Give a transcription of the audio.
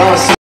Nossa.